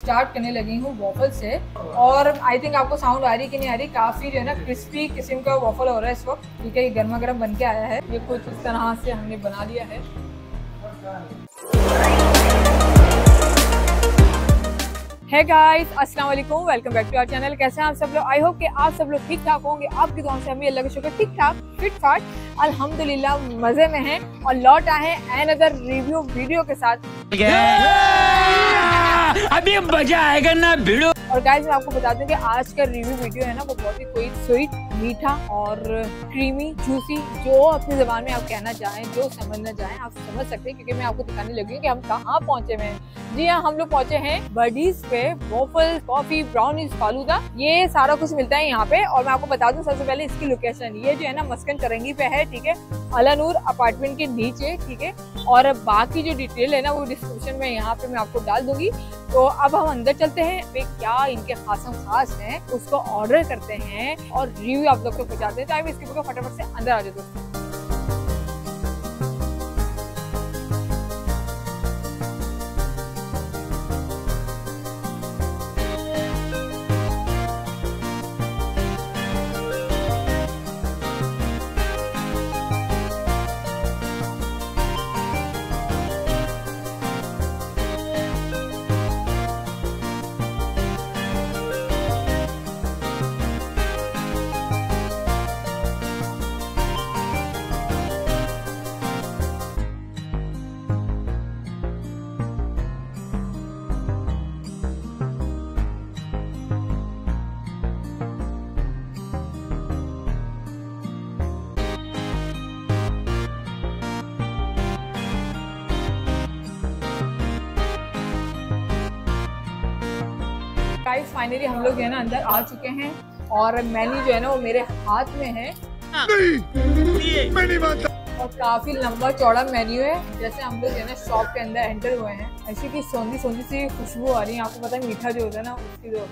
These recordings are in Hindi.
स्टार्ट करने लगी हूँ वॉफल से। और आई थिंक आपको साउंड आ रही कि नहीं आ रही, काफ़ी जो है ना क्रिस्पी किस्म का वॉफल हो रहा है इस वक्त। ठीक है, ये गर्मा गर्म बन के आया है। ये कुछ इस तरह से हमने बना लिया है। है गाइस अस्सलाम वालेकुम। Welcome back to our channel कैसे हैं आप सब लोग? आई होप कि आप सब लोग ठीक ठाक होंगे। आपकी दुआ से हम अल्लाह का शुक्र, ठीक ठाक फिट फाट अल्हम्दुलिल्लाह मज़े में हैं। और लौट आए हैं एन अदर रिव्यू वीडियो के साथ। अभी मज़ा आएगा ना, भिड़ो। और गाइस मैं आपको बता दूँ कि आज का रिव्यू वीडियो है ना, वो बहुत ही कोई स्वीट मीठा और क्रीमी जूसी जो अपनी जबान में आप कहना चाहें, जो समझना चाहें, आप समझ सकते हैं, क्योंकि मैं आपको दिखाने लगी हूँ कि हम कहाँ पहुँचे हुए हैं। जी हाँ हम लोग पहुँचे हैं बर्डीज पे वोफल कॉफ़ी ब्राउनीज फालूदा ये सारा कुछ मिलता है यहाँ पे, और मैं आपको बता दूँ, सबसे पहले इसकी लोकेशन ये जो है ना, मस्कन चरंगी पे है, ठीक है? अलानूर अपार्टमेंट के नीचे, ठीक है? और बाकी जो डिटेल है ना, वो डिस्क्रिप्शन में यहाँ पे मैं आपको डाल दूँगी। तो अब हम अंदर चलते हैं। वे क्या इनके खासम खास हैं? उसको ऑर्डर करते हैं और रिव्यू आप लोग को पहुंचाते हैं। तो अब इसके फटाफट से अंदर आ जाए दोस्तों। गाइस फाइनली हम लोग जो है ना अंदर आ चुके हैं और मेन्यू जो है ना वो मेरे हाथ में है। और काफ़ी लंबा चौड़ा मेन्यू है जैसे हम लोग जो है ना शॉप के अंदर एंटर हुए हैं। ऐसी की सोंधी सोंधी सी खुशबू आ रही है आपको पता है मीठा जो होता है ना उसकी जो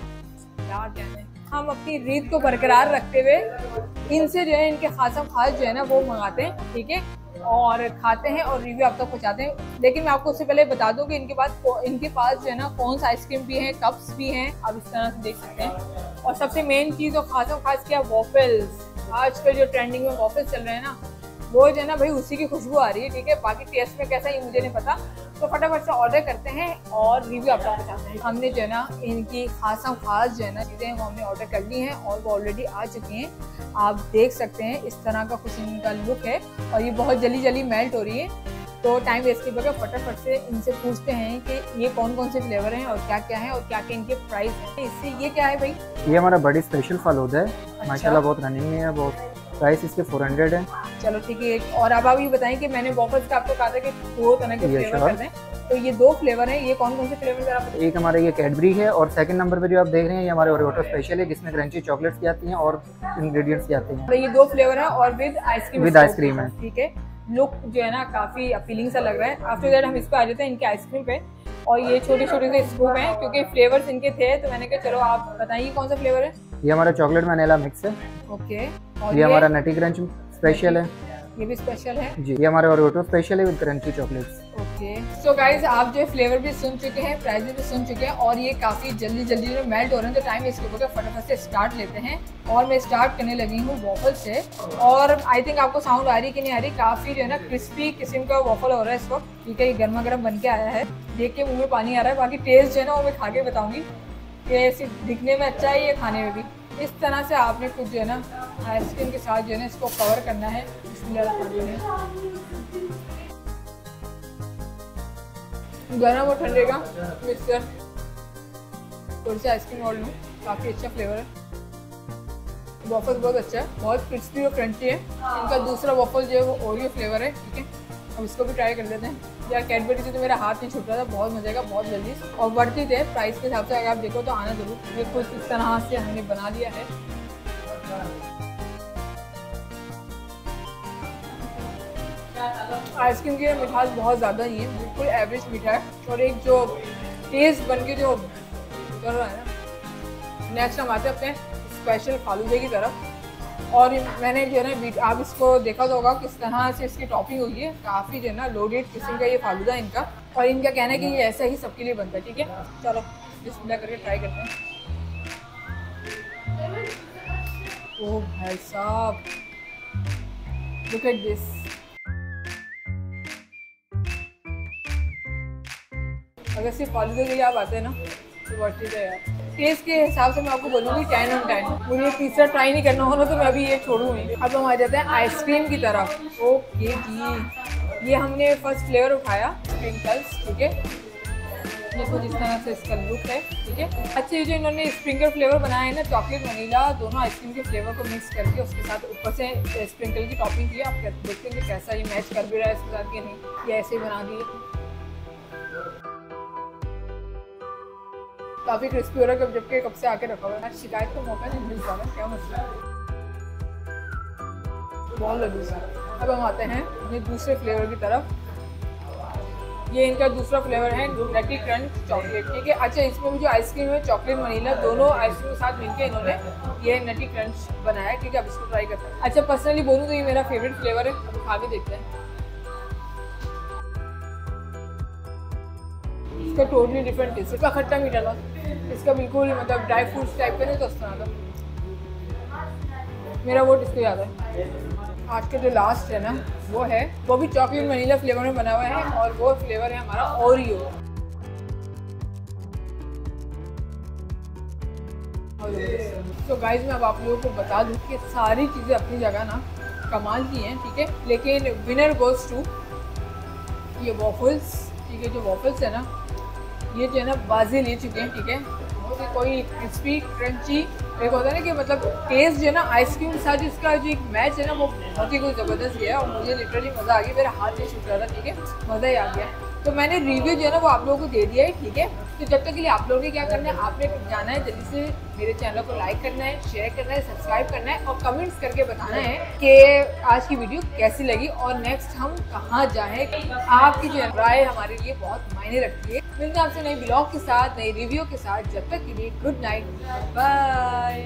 क्या कहते हैं। हम अपनी रीत को बरकरार रखते हुए इनसे जो है इनके खासम खास जो है ना वो मंगाते हैं ठीक है? और खाते हैं और रिव्यू आप तक पहुँचाते हैं। लेकिन मैं आपको उससे पहले बता दूँ कि इनके पास इनके पास जो है ना कौन सा आइसक्रीम भी है कप्स भी हैं, आप इस तरह से देख सकते हैं। और सबसे मेन चीज़ और खास और खास क्या वॉफल्स आजकल जो ट्रेंडिंग में वॉफल्स चल रहे हैं ना, वो जो है ना भाई उसी की खुशबू आ रही है, ठीक है? बाकी टेस्ट में कैसा ये मुझे नहीं पता। तो फटाफट से ऑर्डर करते हैं और रिव्यू आप तक पहुँचाते हैं। हमने जो है ना इनकी खासा खास जो है ना चीज़ें वो हमने ऑर्डर कर ली हैं और वो ऑलरेडी आ चुकी हैं। आप देख सकते हैं इस तरह का कुछ इनका लुक है और ये बहुत जल्दी जल्दी मेल्ट हो रही है। तो टाइम वेस्ट के बगैर फटाफट से इनसे पूछते हैं कि ये कौन कौन से फ्लेवर हैं और क्या क्या हैं और क्या क्या इनके प्राइस हैं। इससे ये क्या है भाई? ये हमारा बड़ी स्पेशल फालूदा है। अच्छा। माशाल्लाह बहुत रनिंग में है बहुत प्राइस इसके 400 है। चलो ठीक है और अब आप ये बताएँ कि मैंने वॉफल्स का आपको कहा था कि दो तरह के फ्लेवर। कर दें तो ये दो फ्लेवर हैं ये कौन कौन से फ्लेवर आप एक हमारा ये कैडबरी है और सेकंड नंबर पे जो आप देख रहे हैं ये हमारे ओरियोटो स्पेशल है जिसमें क्रंची चॉकलेट्स की आती हैं और इंग्रेडिएंट्स की आती हैं। तो ये दो फ्लेवर है और विद आइसक्रीम ice cream है। ठीक है। लुक जो है ना काफ़ी अपीलिंग सा लग रहा है। आफ्टर दैट हम इस पे आ जाते हैं इनके आइसक्रीम पे। और ये छोटे छोटे से स्कूप हैं क्योंकि फ्लेवर्स इनके थे तो मैंने कहा चलो आप बताइए कौन सा फ्लेवर है? ये हमारा चॉकलेट वनीला मिक्स है। ओके और ये हमारा नटी क्रंच स्पेशल है? ये भी स्पेशल है? जी ये हमारे ओरियोटो स्पेशल है with crunchy chocolates okay so guys आप जो फ्लेवर भी सुन चुके हैं प्राइजेस भी सुन चुके हैं और ये काफ़ी जल्दी जल्दी जो मेल्ट हो रहे हैं तो टाइम इसके ऊपर फटाफट से स्टार्ट लेते हैं। और मैं स्टार्ट करने लगी हूँ वॉफल से। और आई थिंक आपको साउंड आ रही कि नहीं आ रही काफ़ी जो है ना क्रिस्पी किस्म का वॉफल हो रहा है इस वक्त। ठीक है ये गर्मा गर्म बन के आया है। देख के मुँह में पानी आ रहा है बाकी टेस्ट जो है ना वो मैं खा के बताऊँगी। ये सिर्फ़ दिखने में अच्छा है ये खाने में भी। इस तरह से आपने कुछ जो है ना आइसक्रीम के साथ जो है ना इसको कवर करना है गर्म और ठंडे का मिक्सचर थोड़ी सी आइसक्रीम और लूँ, काफ़ी अच्छा फ्लेवर है। वॉफल बहुत अच्छा है, बहुत क्रिस्पी और क्रंची है। इनका दूसरा वॉफल जो है वो ओरियो फ्लेवर है, ठीक है? अब इसको भी ट्राई कर लेते हैं। यार कैडबरी से तो मेरा हाथ नहीं छूट रहा था, बहुत मज़ा का, बहुत जल्दी। और बढ़ती थे प्राइस के हिसाब से अगर आप देखो तो आना ज़रूर। ये कुछ इस तरह से हमने बना लिया है। आइसक्रीम की मिठास बहुत ज़्यादा ही है, बिल्कुल एवरेज मीठा है। और एक जो टेस्ट बन के जो कर रहा है ना। नेक्स्ट हम आते हैं अपने स्पेशल फालूदे की तरफ़। और मैंने जो है ना आप इसको देखा तो होगा किस तरह से इसकी टॉपिंग हुई है। काफ़ी जो है ना लोडेड किस्म का ये फालूदा इनका। और इनका कहना है कि ये ऐसा ही सबके लिए बनता है, ठीक है? चलो बिस्मिल्लाह करके ट्राई करते हैं। ओह भाई साहब लुक एट दिस अगर सिर्फ़ फालूदे के लिए आप आते हैं ना तो इट है यार। टेस्ट के हिसाब से मैं आपको बोलूँगी टेन ऑन टेन मुझे तीसरा ट्राई नहीं करना होना तो मैं अभी ये छोड़ूँगी। अब हम आ जाते हैं आइसक्रीम की तरफ़। ओके जी। ये हमने फ़र्स्ट फ्लेवर उठाया स्प्रिंकल्स ठीक है? देखो जिस तरह से इसका लुक है, ठीक है? अच्छा जो इन्होंने स्प्रिंकल फ्लेवर बनाया है ना चॉकलेट वनीला दोनों आइसक्रीम के फ्लेवर को मिक्स करके उसके साथ ऊपर से स्प्रिंकल की टॉपिंग की, आप देखते हैं कि कैसा ये मैच कर भी रहा है इसके साथ कि नहीं। ये ऐसे ही बना दिए। काफ़ी क्रिस्पी हो रहा है जबकि कब से आके रखा हुआ है। शिकायत का मौका नहीं मिल पा रहा क्या मसला बहुत लगी है। अब हम आते हैं अपने दूसरे फ्लेवर की तरफ़। ये इनका दूसरा फ्लेवर है नटी क्रंच चॉकलेट ठीक है? अच्छा इसमें भी जो आइसक्रीम है चॉकलेट वनीला दोनों आइसक्रीम के साथ मिलकर इन्होंने ये नटी क्रंच बनाया है, ठीक है? अब इसको ट्राई करते हैं। अच्छा पर्सनली बोलूँ तो ये मेरा फेवरेट फ्लेवर है, अब खा के देखते हैं। इसका टोटली डिफरेंट टेस्ट इसका खट्टा मीठा था। इसका बिल्कुल मतलब ड्राई फ्रूट्स टाइप का नहीं तो तरह मेरा वोट इसको याद है। आज का जो लास्ट है ना, वो है, वो भी चॉकलेट वनीला फ्लेवर में बना हुआ है और वो फ्लेवर है हमारा ओरियो तो गाइज़ मैं अब आप लोगों को बता दूँ कि सारी चीज़ें अपनी जगह ना कमाल की हैं, ठीक है? लेकिन विनर गोज टू ये वॉफल्स ठीक है? जो वॉफल्स है ना ये जो है ना, बाजी ले चुके हैं, ठीक है? बहुत ही कोई क्रिस्पी क्रंची एक होता है ना कि मतलब टेस्ट जो है ना आइसक्रीम के साथ इसका जो एक मैच है ना, वो बहुत ही कोई ज़बरदस्त गया और मुझे लिटरली मज़ा आ गया, मेरा हाथ ही छूट रहा था, ठीक है? मज़ा ही आ गया। तो मैंने रिव्यू जो है ना वो आप लोगों को दे दिया है, ठीक है? तो जब तक के लिए आप लोगों ने क्या करना है, आपने जाना है, जल्दी से मेरे चैनल को लाइक करना है शेयर करना है सब्सक्राइब करना है और कमेंट्स करके बताना है कि आज की वीडियो कैसी लगी और नेक्स्ट हम कहाँ जाएँ, आपकी जो राय हमारे लिए बहुत मायने रखती है। मिलते हैं आपसे नई ब्लॉग के साथ नई रिव्यू के साथ। जब तक के लिए गुड नाइट बाय